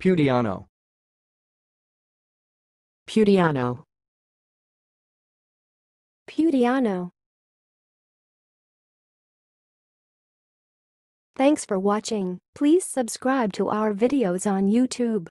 Pudiano. Pudiano. Pudiano. Thanks for watching. Please subscribe to our videos on YouTube.